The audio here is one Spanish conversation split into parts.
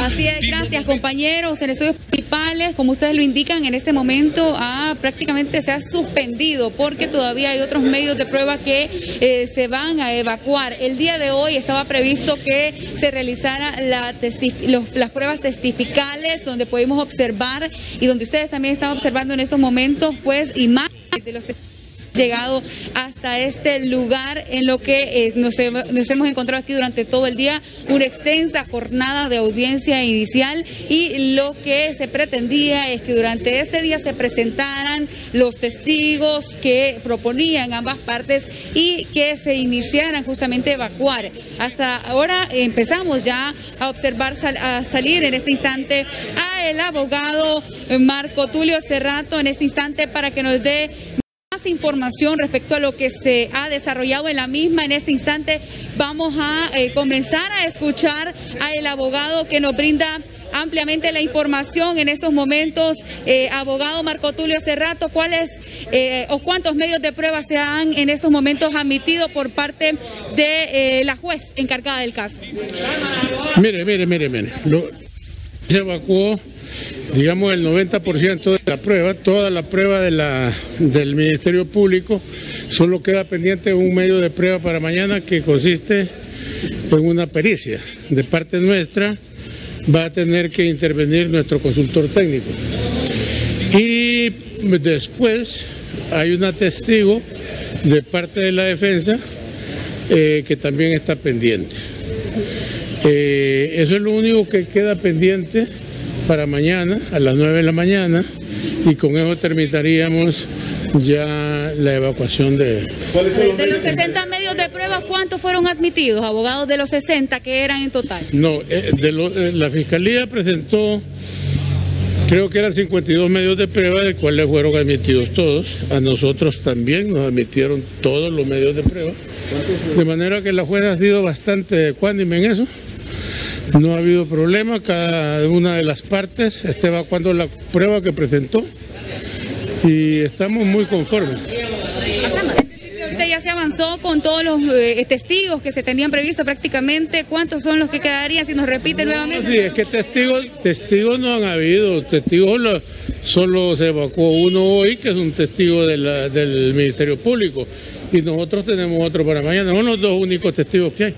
Así es, gracias compañeros. En estudios principales, como ustedes lo indican, en este momento ah, prácticamente se ha suspendido porque todavía hay otros medios de prueba que eh, se van a evacuar. El día de hoy estaba previsto que se realizara la las pruebas testificales donde pudimos observar y donde ustedes también están observando en estos momentos, pues, imágenes de los testigos llegado hasta este lugar en lo que eh, nos, hemos encontrado aquí durante todo el día, una extensa jornada de audiencia inicial y lo que se pretendía es que durante este día se presentaran los testigos que proponían ambas partes y que se iniciaran justamente evacuar. Hasta ahora empezamos ya a observar a salir en este instante a el abogado Marco Tulio Cerrato en este instante para que nos dé información respecto a lo que se ha desarrollado en la misma. En este instante vamos a eh, comenzar a escuchar al abogado que nos brinda ampliamente la información en estos momentos. Eh, abogado Marco Tulio Cerrato, ¿cuáles eh, o cuántos medios de prueba se han en estos momentos admitido por parte de la juez encargada del caso? Mire, mire, mire, mire. Se evacuó digamos el 90% de la prueba, toda la prueba de del Ministerio Público, solo queda pendiente un medio de prueba para mañana que consiste en una pericia. De parte nuestra va a tener que intervenir nuestro consultor técnico. Y después hay una testigo de parte de la defensa eh, que también está pendiente. Eh, eso es lo único que queda pendiente para mañana a las 9 de la mañana y con eso terminaríamos ya la evacuación de... De los 60 medios de prueba, ¿cuántos fueron admitidos, abogados de los 60 que eran en total? No, eh, de eh, la Fiscalía presentó, creo que eran 52 medios de prueba, de cuales fueron admitidos todos. A nosotros también nos admitieron todos los medios de prueba. De manera que la juez ha sido bastante ecuánime en eso. No ha habido problema, cada una de las partes está evacuando la prueba que presentó y estamos muy conformes. ya se avanzó con todos los eh, testigos que se tenían previsto prácticamente. ¿Cuántos son los que quedarían si nos repite nuevamente? Sí, es que testigos, testigos no han habido. Testigos solo se evacuó uno hoy, que es un testigo del Ministerio Público. Y nosotros tenemos otro para mañana. Son los dos únicos testigos que hay.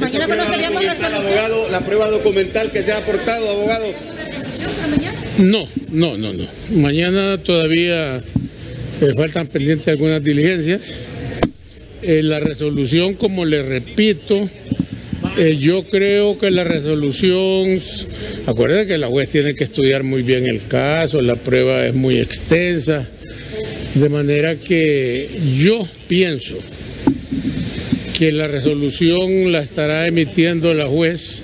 Mañana conoceríamos la Abogado, la prueba documental que se ha aportado, abogado. No, no, no, no. Mañana todavía eh, faltan pendientes algunas diligencias. Eh, la resolución, como le repito, eh, yo creo que la resolución, acuérdense que la juez tiene que estudiar muy bien el caso, la prueba es muy extensa, de manera que yo pienso que la resolución la estará emitiendo la juez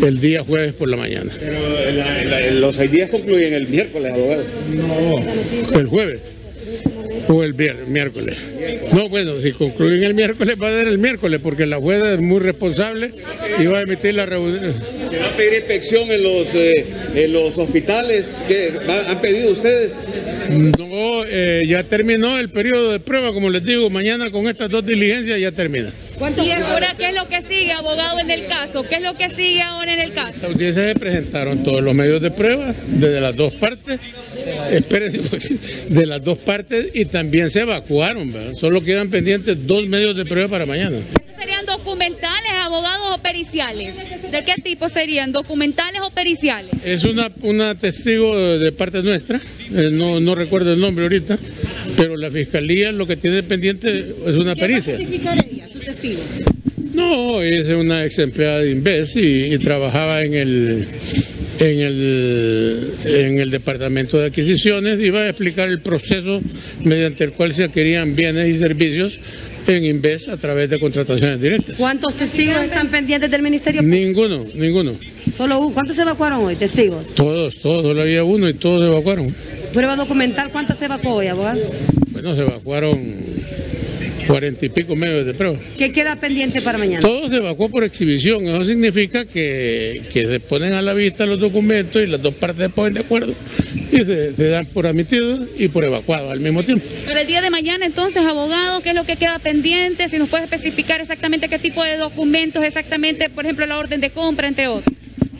el día jueves por la mañana. Pero los seis días concluyen el miércoles, abogado. No, el jueves. O el viernes, miércoles. No, bueno, si concluyen el miércoles va a ser el miércoles, porque la juez es muy responsable y va a emitir la reunión. ¿Se va a pedir inspección en los, eh, en los hospitales que han pedido ustedes? No, eh, ya terminó el periodo de prueba, como les digo, mañana con estas dos diligencias ya termina. ¿Y ahora qué es lo que sigue, abogado, en el caso? ¿Qué es lo que sigue ahora en el caso? Esta audiencia se presentaron todos los medios de prueba desde las dos partes, espérense, de las dos partes y también se evacuaron, solo quedan pendientes dos medios de prueba para mañana. ¿Serían documentales, abogados o periciales? ¿De qué tipo serían? ¿Documentales o periciales? Es una, una testigo de parte nuestra, eh, no, no recuerdo el nombre ahorita, pero la fiscalía lo que tiene pendiente es una pericia. No, es una ex empleada de Inves y, trabajaba en el, en el, en el departamento de adquisiciones y iba a explicar el proceso mediante el cual se adquirían bienes y servicios en Inves a través de contrataciones directas. ¿Cuántos testigos están pendientes del Ministerio Ninguno, ninguno. ¿Solo ¿Cuántos se evacuaron hoy, testigos? Todos, todos, solo había uno y todos se evacuaron. ¿Prueba documental cuántos se evacuó hoy, abogado? Bueno, se evacuaron cuarenta y pico medios de prueba. ¿Qué queda pendiente para mañana? Todo se evacuó por exhibición. Eso significa que, se ponen a la vista los documentos y las dos partes se ponen de acuerdo y se, dan por admitidos y por evacuados al mismo tiempo. Para el día de mañana, entonces, abogado, ¿qué es lo que queda pendiente? Si nos puede especificar exactamente qué tipo de documentos, exactamente, por ejemplo, la orden de compra, entre otros.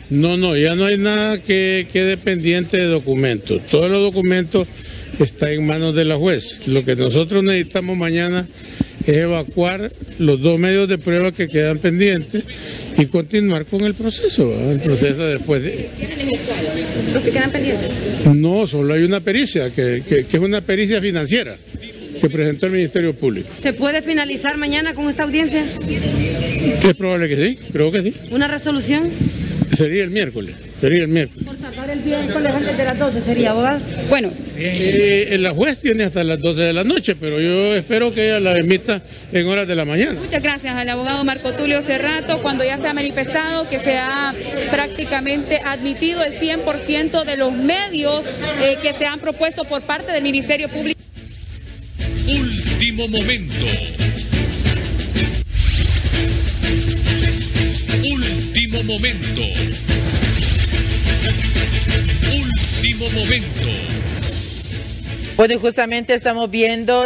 No, no, ya no hay nada que quede pendiente de documentos. Todos los documentos están en manos de la juez. Lo que nosotros necesitamos mañana es evacuar los dos medios de prueba que quedan pendientes y continuar con el proceso, el proceso después de... ¿Los que quedan pendientes? No, solo hay una pericia, que, que, que es una pericia financiera que presentó el Ministerio Público. ¿Se puede finalizar mañana con esta audiencia? Es probable que sí, creo que sí. ¿Una resolución? Sería el miércoles, sería el miércoles. Tratar el miércoles antes de las 12 sería, abogado. Bueno, Eh, la juez tiene hasta las 12 de la noche, pero yo espero que ella la emita en horas de la mañana. muchas gracias al abogado Marco Tulio Cerrato, cuando ya se ha manifestado que se ha prácticamente admitido el 100% de los medios eh, que se han propuesto por parte del Ministerio Público. Último momento. Momento. Bueno, justamente estamos viendo